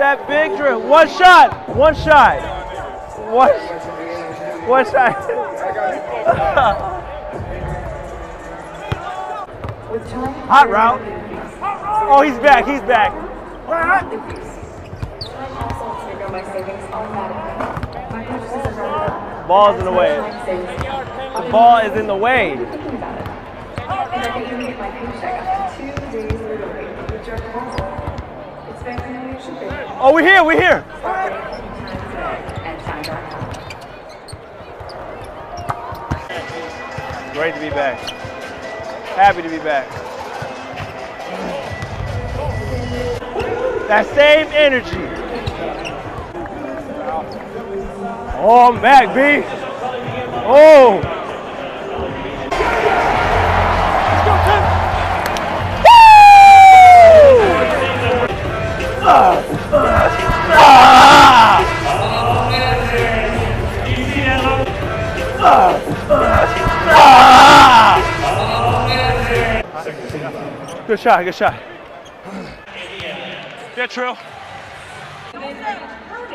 that big dribble. One shot. One shot. One, one shot. Hot route. Oh, he's back. He's back. Ball's in the way. The ball is in the way. Oh, we're here. We're here. Great to be back. Happy to be back. That same energy. Oh, I'm back, B. Oh. Good shot, good shot. Yeah, Trill.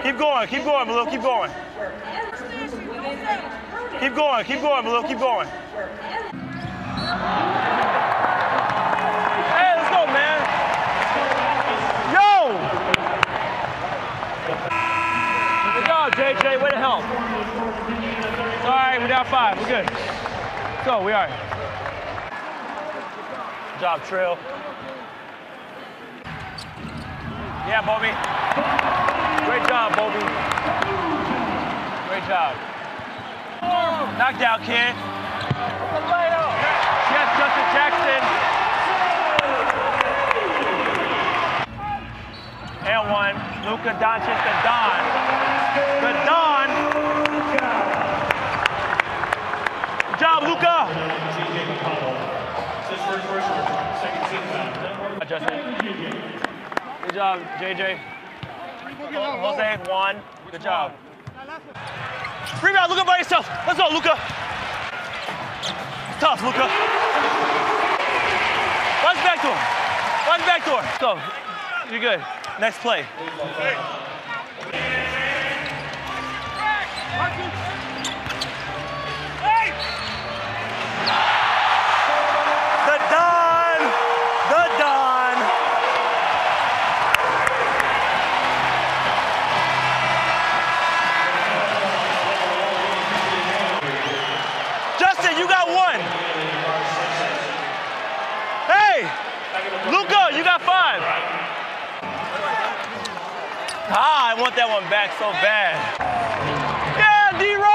Keep going, keep going, Blue, keep going. Keep going, keep going, Blue, keep going. Hey, let's go, man. Yo! Good job, JJ, way to help. All right, we're down five, we're good. Let's go, we are. Good job, Trill. Yeah, Bobby. Great job, Bobby. Great job. Knocked out, kid. One. Luka Doncic, the Don. The Don. Good job, Luka. Justin. Good job, JJ. Jose, one. Good job. Rebound, Luka by yourself. Let's go, Luka. Tough, Luka. Runs back to him. Runs back to him. Go. You're good. Next play. The Don. The Don. Justin, you got one. Hey, Luka, you got five. Ah, I want that one back so bad. Yeah, D-Roll.